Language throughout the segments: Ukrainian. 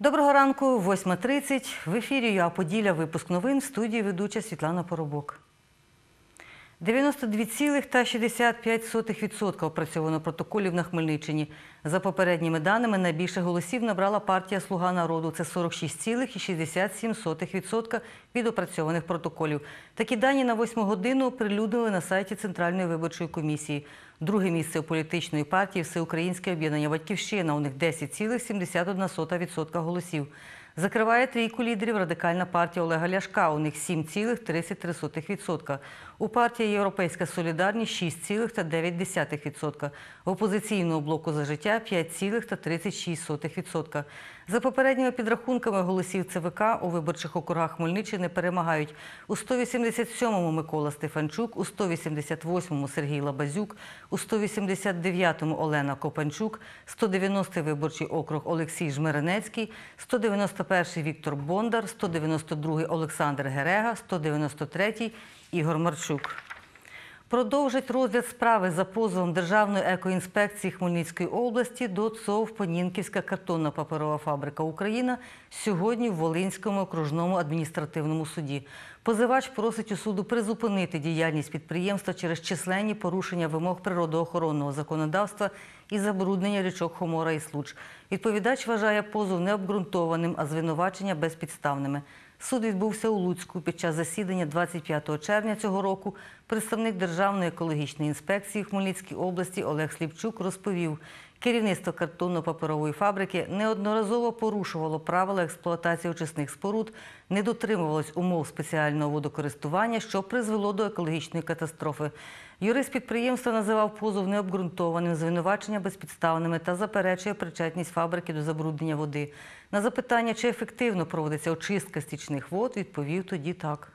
Доброго ранку, 8.30. В ефірі ЮА Поділля. Випуск новин в студії ведуча Світлана Поробок. 92,65% опрацьовано протоколів на Хмельниччині. За попередніми даними, найбільше голосів набрала партія Слуга народу. Це 46,67% від опрацьованих протоколів. Такі дані на 8 годину оприлюднили на сайті Центральної виборчої комісії. Друге місце у політичної партії Всеукраїнське об'єднання Батьківщина. У них 10,71% голосів. Закриває трійку лідерів радикальна партія Олега Ляшка. У них 7,33%. У партії Європейська Солідарність 6,9%. В опозиційного блоку за життя 5,36%. За попередніми підрахунками голосів ЦВК у виборчих округах Хмельниччини перемагають у 187-му Микола Стефанчук, у 188-му Сергій Лабазюк, у 189-му Олена Копанчук, 190-й виборчий округ Олексій Жмеренецький, 191-й Віктор Бондар, 192-й Олександр Герега, 193-й Ігор Марчук. Продовжить розгляд справи за позовом Державної екоінспекції Хмельницької області до ЦОВ Понінківська картонна паперова фабрика Україна сьогодні в Волинському окружному адміністративному суді. Позивач просить у суду призупинити діяльність підприємства через численні порушення вимог природоохоронного законодавства і забруднення річок Хомора і Случ. Відповідач вважає позов необґрунтованим, а звинувачення безпідставними. Суд відбувся у Луцьку під час засідання 25 червня цього року. Представник Державної екологічної інспекції в Хмельницькій області Олег Сліпчук розповів, керівництво картонно-паперової фабрики неодноразово порушувало правила експлуатації очисних споруд, не дотримувалось умов спеціального водокористування, що призвело до екологічної катастрофи. Юрист підприємства називав позов необґрунтованим, звинувачення безпідставними та заперечує причетність фабрики до забруднення води. На запитання, чи ефективно проводиться очистка стічних вод, відповів тоді так.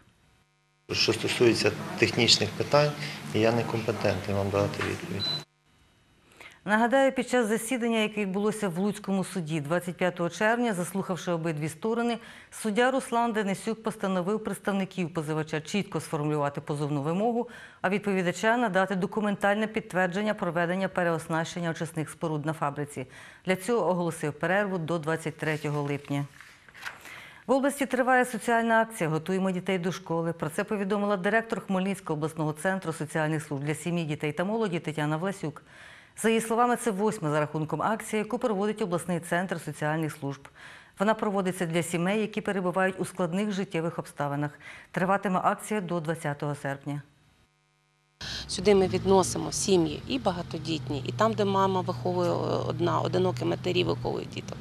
Що стосується технічних питань, я не компетентний вам дати відповідь. Нагадаю, під час засідання, яке відбулося в Луцькому суді 25 червня, заслухавши обидві сторони, суддя Руслан Денисюк постановив представників позивача чітко сформулювати позовну вимогу, а відповідача надати документальне підтвердження проведення переоснащення очисних споруд на фабриці. Для цього оголосив перерву до 23 липня. В області триває соціальна акція Готуємо дітей до школи. Про це повідомила директор Хмельницького обласного центру соціальних служб для сім'ї, дітей та молоді Тетяна Власюк. За її словами, це восьма за рахунком акція, яку проводить обласний центр соціальних служб. Вона проводиться для сімей, які перебувають у складних життєвих обставинах. Триватиме акція до 20 серпня. Сюди ми відносимо сім'ї і багатодітні, і там, де мама виховує одна, одинокі матері виховують діток,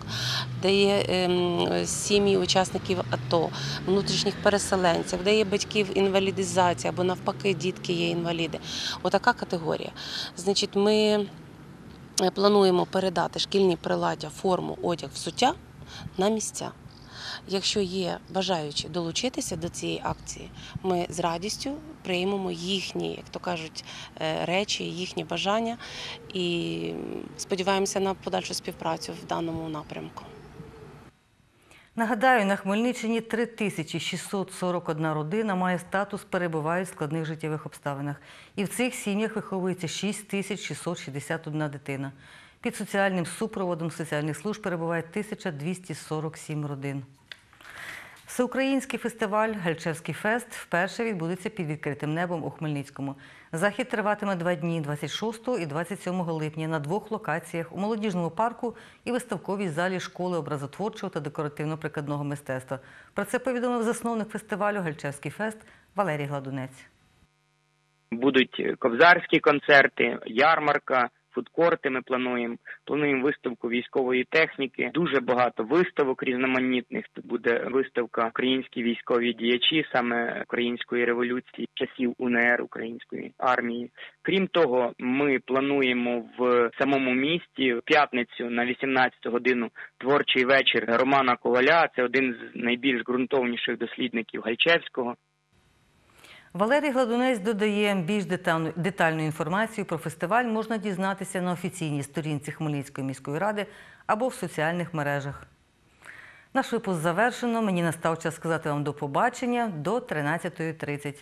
де є ем, сім'ї учасників АТО, внутрішніх переселенців, де є батьків інвалідизація або навпаки дітки є інваліди. Отака категорія. Значить, ми е, плануємо передати шкільні приладдя, форму, одяг, взуття на місця. Якщо є бажаючі долучитися до цієї акції, ми з радістю приймемо їхні, як то кажуть, е, речі, їхні бажання і сподіваємося на подальшу співпрацю в даному напрямку. Нагадаю, на Хмельниччині 3641 родина має статус перебувають в складних життєвих обставинах. І в цих сім'ях виховується 6661 дитина. Під соціальним супроводом соціальних служб перебуває 1247 родин. Всеукраїнський фестиваль Гальчевський фест вперше відбудеться під відкритим небом у Хмельницькому. Захід триватиме два дні 26 і 27 липня на двох локаціях у молодіжному парку і виставковій залі школи образотворчого та декоративно-прикладного мистецтва. Про це повідомив засновник фестивалю Гальчевський фест Валерій Гладунець. Будуть кобзарські концерти, ярмарка, фудкорти. Ми плануємо. Плануємо виставку військової техніки. Дуже багато виставок різноманітних. Тут буде виставка українські військові діячі, саме української революції, часів УНР української армії. Крім того, ми плануємо в самому місті в п'ятницю на 18 годину творчий вечір Романа Коваля. Це один з найбільш ґрунтовніших дослідників Гальчевського. Валерій Гладунець додає, більш детальну, детальну інформацію про фестиваль можна дізнатися на офіційній сторінці Хмельницької міської ради або в соціальних мережах. Наш випуск завершено. Мені настав час сказати вам до побачення до 13.30.